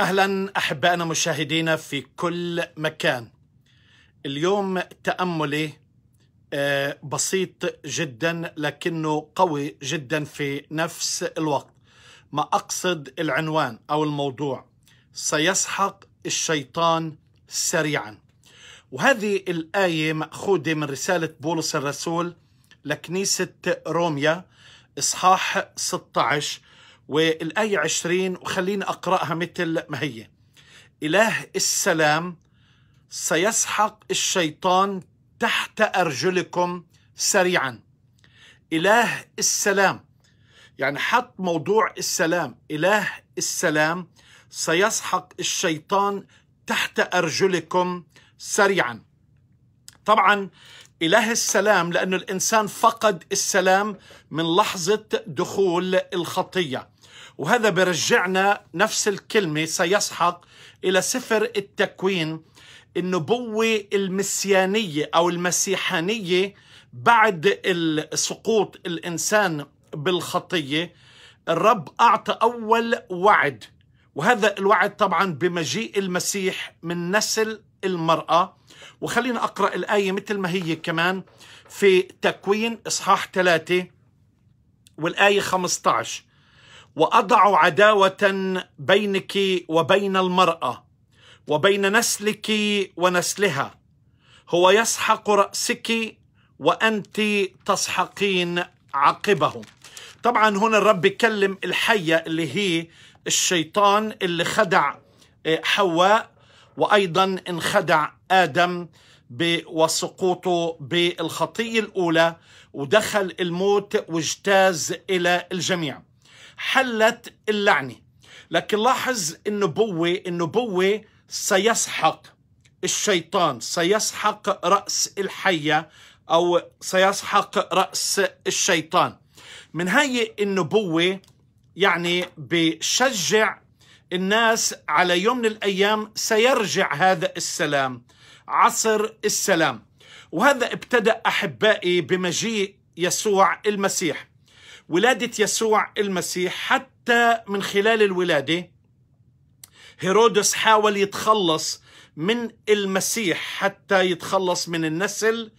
أهلا أحبائنا مشاهدينا في كل مكان. اليوم تأملي آه، بسيط جدا لكنه قوي جدا في نفس الوقت. ما أقصد العنوان أو الموضوع سيسحق الشيطان سريعا. وهذه الآية مأخوذة من رسالة بولس الرسول لكنيسة روميا إصحاح 16 والآية 20 وخليني أقرأها مثل ما هي. إله السلام سيسحق الشيطان تحت أرجلكم سريعا. إله السلام يعني حط موضوع السلام. إله السلام سيسحق الشيطان تحت أرجلكم سريعا. طبعا إله السلام لأن الإنسان فقد السلام من لحظة دخول الخطية. وهذا برجعنا نفس الكلمة سيسحق إلى سفر التكوين. النبوة المسيانية أو المسيحانية بعد سقوط الإنسان بالخطية. الرب أعطى أول وعد وهذا الوعد طبعا بمجيء المسيح من نسل المرأة. وخلينا أقرأ الآية مثل ما هي كمان في تكوين إصحاح ثلاثة والآية 15 وأضع عداوة بينك وبين المرأة وبين نسلك ونسلها. هو يسحق رأسك وأنت تسحقين عقبه طبعا هنا الرب يكلم الحية اللي هي الشيطان اللي خدع حواء وأيضا انخدع آدم وسقوطه بالخطية الأولى ودخل الموت واجتاز إلى الجميع. حلت اللعنة. لكن لاحظ النبوة النبوة سيسحق الشيطان سيسحق رأس الحية أو سيسحق رأس الشيطان. من هاي النبوة يعني بشجع الناس على يوم من الأيام سيرجع هذا السلام عصر السلام. وهذا ابتدأ أحبائي بمجيء يسوع المسيح. ولادة يسوع المسيح حتى من خلال الولادة هيرودس حاول يتخلص من المسيح حتى يتخلص من النسل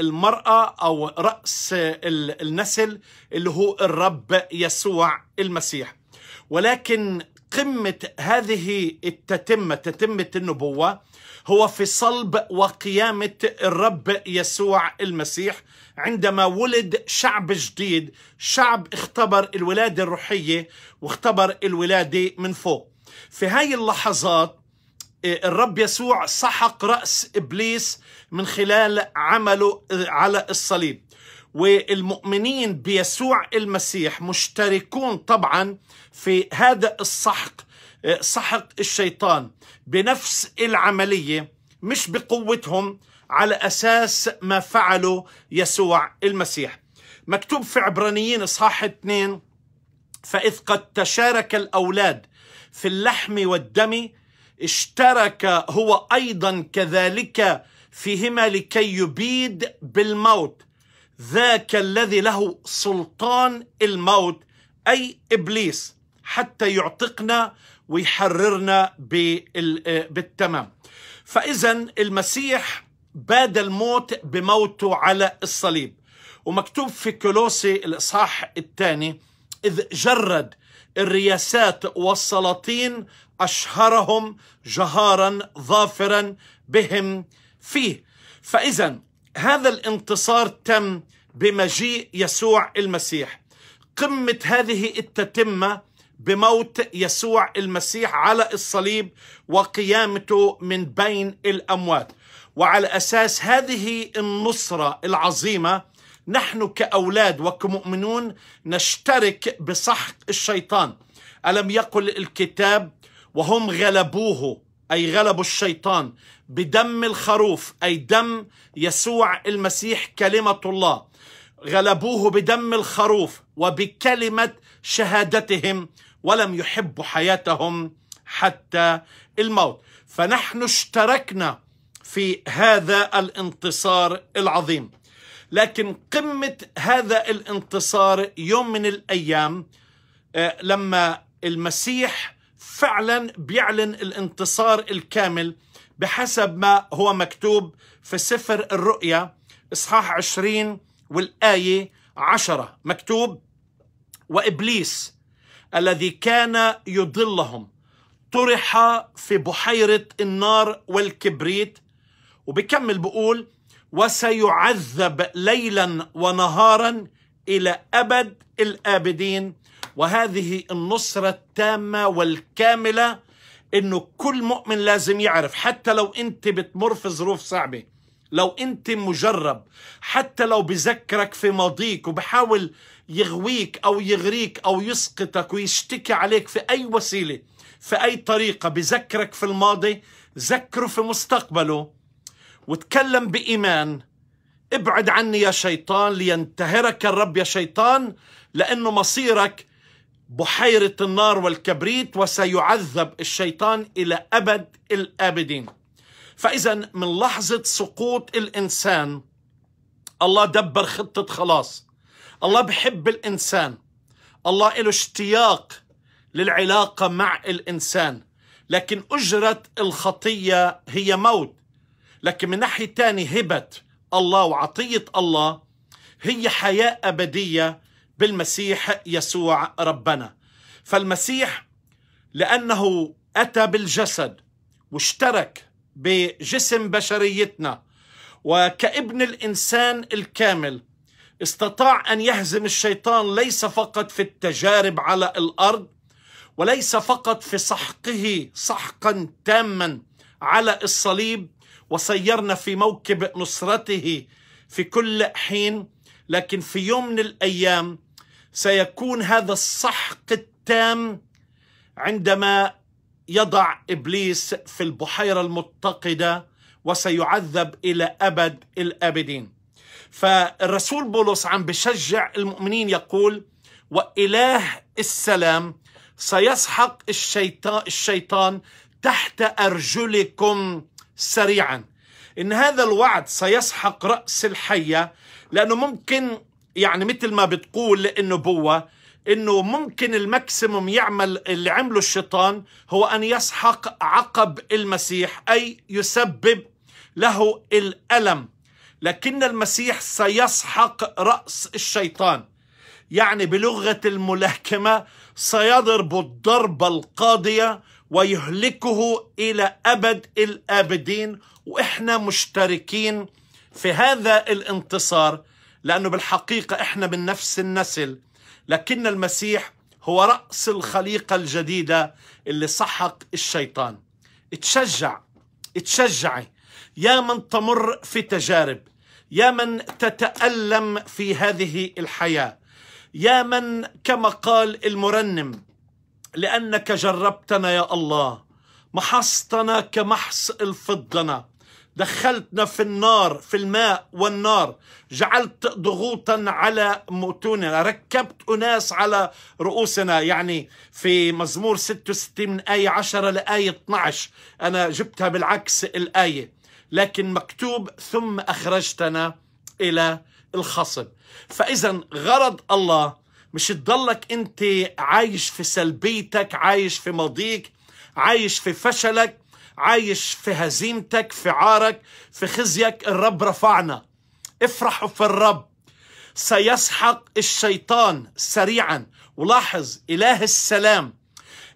المرأة أو رأس النسل اللي هو الرب يسوع المسيح. ولكن قمة هذه التتمة تتمة النبوة هو في صلب وقيامة الرب يسوع المسيح عندما ولد شعب جديد شعب اختبر الولادة الروحية واختبر الولادة من فوق. في هاي اللحظات الرب يسوع سحق رأس إبليس من خلال عمله على الصليب. والمؤمنين بيسوع المسيح مشتركون طبعا في هذا السحق سحق الشيطان بنفس العملية مش بقوتهم على أساس ما فعله يسوع المسيح. مكتوب في عبرانيين إصحاح 2 فإذ قد تشارك الأولاد في اللحم والدم اشترك هو أيضا كذلك فيهما لكي يبيد بالموت. ذاك الذي له سلطان الموت أي إبليس حتى يعتقنا ويحررنا بالتمام. فإذا المسيح باد الموت بموته على الصليب. ومكتوب في كولوسي الإصحاح الثاني إذ جرد الرياسات والسلاطين أشهرهم جهارا ظافرا بهم فيه. فإذا هذا الانتصار تم بمجيء يسوع المسيح. قمة هذه التتمة بموت يسوع المسيح على الصليب وقيامته من بين الأموات. وعلى أساس هذه النصرة العظيمة نحن كأولاد وكمؤمنون نشترك بسحق الشيطان. ألم يقل الكتاب وهم غلبوه؟ أي غلبوا الشيطان بدم الخروف أي دم يسوع المسيح كلمة الله. غلبوه بدم الخروف وبكلمة شهادتهم ولم يحبوا حياتهم حتى الموت. فنحن اشتركنا في هذا الانتصار العظيم. لكن قمة هذا الانتصار يوم من الأيام لما المسيح فعلا بيعلن الانتصار الكامل بحسب ما هو مكتوب في سفر الرؤيا إصحاح عشرين والآية عشرة. مكتوب وإبليس الذي كان يضلهم طرح في بحيرة النار والكبريت وبكمل بقول وسيعذب ليلا ونهارا إلى أبد الآبدين وهذه النصرة التامة والكاملة إنه كل مؤمن لازم يعرف حتى لو أنت بتمر في ظروف صعبة لو أنت مجرب حتى لو بذكرك في ماضيك وبحاول يغويك أو يغريك أو يسقطك ويشتكي عليك في أي وسيلة في أي طريقة بذكرك في الماضي ذكره في مستقبله وتكلم بإيمان. ابعد عني يا شيطان لينتهرك الرب يا شيطان لأنه مصيرك بحيرة النار والكبريت وسيعذب الشيطان إلى أبد الآبدين. فإذا من لحظة سقوط الإنسان الله دبر خطة خلاص. الله بحب الإنسان. الله له اشتياق للعلاقة مع الإنسان. لكن أجرة الخطية هي موت. لكن من ناحية تانية هبة الله وعطية الله هي حياة أبدية. بالمسيح يسوع ربنا. فالمسيح لأنه أتى بالجسد واشترك بجسم بشريتنا وكابن الإنسان الكامل استطاع أن يهزم الشيطان ليس فقط في التجارب على الأرض وليس فقط في سحقه سحقا تاما على الصليب وسيرنا في موكب نصرته في كل حين لكن في يوم من الأيام سيكون هذا السحق التام عندما يضع إبليس في البحيرة المتقدة وسيعذب إلى أبد الأبدين. فالرسول بولس عم بشجع المؤمنين يقول وإله السلام سيسحق الشيطان الشيطان تحت أرجلكم سريعا. إن هذا الوعد سيسحق رأس الحية لأنه ممكن يعني مثل ما بتقول النبوه إنه ممكن الماكسيموم يعمل اللي عمله الشيطان هو أن يسحق عقب المسيح أي يسبب له الألم. لكن المسيح سيسحق رأس الشيطان. يعني بلغة الملاكمة سيضرب الضربة القاضية ويهلكه إلى أبد الآبدين وإحنا مشتركين في هذا الانتصار. لأنه بالحقيقة إحنا من نفس النسل. لكن المسيح هو رأس الخليقة الجديدة اللي سحق الشيطان. اتشجع اتشجعي. يا من تمر في تجارب يا من تتألم في هذه الحياة يا من كما قال المرنم لأنك جربتنا يا الله محصتنا كمحص الفضنا دخلتنا في النار في الماء والنار جعلت ضغوطا على متوننا ركبت أناس على رؤوسنا يعني في مزمور 66 من آية 10 لآية 12 أنا جبتها بالعكس الآية لكن مكتوب ثم أخرجتنا إلى الخصب. فإذا غرض الله مش تضلك أنت عايش في سلبيتك عايش في ماضيك عايش في فشلك عايش في هزيمتك في عارك في خزيك الرب رفعنا. افرحوا في الرب. سيسحق الشيطان سريعا. ولاحظ إله السلام.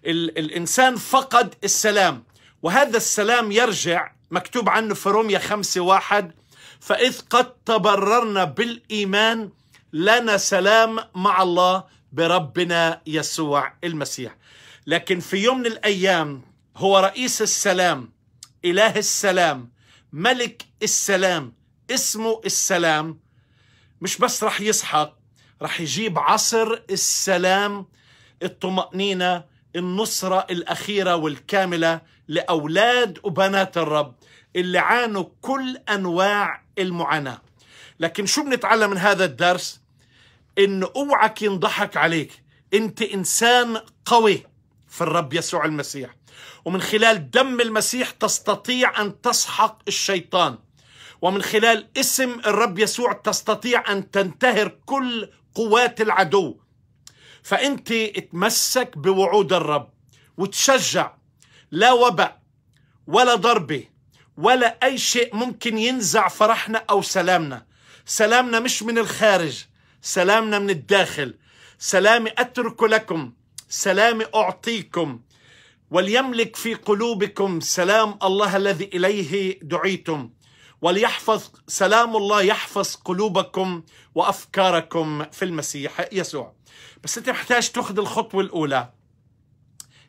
ال الإنسان فقد السلام. وهذا السلام يرجع مكتوب عنه في روميا خمسة واحد. فإذ قد تبررنا بالإيمان لنا سلام مع الله بربنا يسوع المسيح. لكن في يوم من الأيام هو رئيس السلام إله السلام ملك السلام اسمه السلام. مش بس رح يسحق رح يجيب عصر السلام الطمأنينة النصرة الأخيرة والكاملة لأولاد وبنات الرب اللي عانوا كل أنواع المعاناة. لكن شو بنتعلم من هذا الدرس؟ إن أوعك ينضحك عليك. أنت إنسان قوي. في الرب يسوع المسيح. ومن خلال دم المسيح تستطيع أن تسحق الشيطان. ومن خلال اسم الرب يسوع تستطيع أن تنتهر كل قوات العدو. فأنت اتمسك بوعود الرب وتشجع. لا وباء ولا ضربة ولا أي شيء ممكن ينزع فرحنا أو سلامنا. سلامنا مش من الخارج سلامنا من الداخل. سلامي أترك لكم. سلامي أعطيكم وليملك في قلوبكم سلام الله الذي إليه دعيتم وليحفظ سلام الله يحفظ قلوبكم وأفكاركم في المسيح يسوع. بس أنت محتاج تأخذ الخطوة الأولى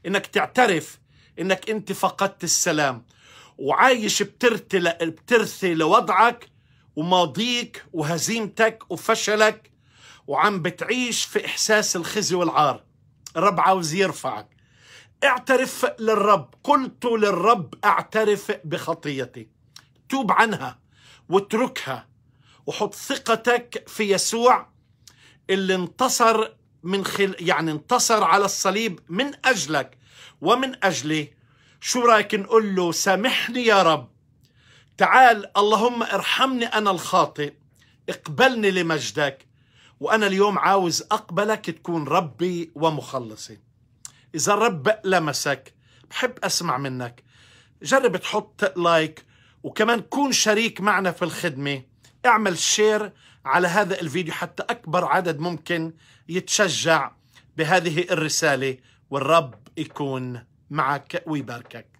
إنك تعترف إنك أنت فقدت السلام وعايش بترثي بترثي لوضعك وماضيك وهزيمتك وفشلك وعم بتعيش في إحساس الخزي والعار. الرب عاوز يرفعك. اعترف للرب. قلت للرب اعترف بخطيتي. توب عنها واتركها وحط ثقتك في يسوع اللي انتصر من خل... يعني انتصر على الصليب من أجلك ومن أجلي. شو رأيك نقول له سامحني يا رب. تعال اللهم ارحمني أنا الخاطئ. اقبلني لمجدك. وأنا اليوم عاوز أقبلك تكون ربي ومخلصي. إذا الرب لمسك بحب أسمع منك. جرب تحط like وكمان كون شريك معنا في الخدمة. اعمل share على هذا الفيديو حتى أكبر عدد ممكن يتشجع بهذه الرسالة والرب يكون معك ويباركك.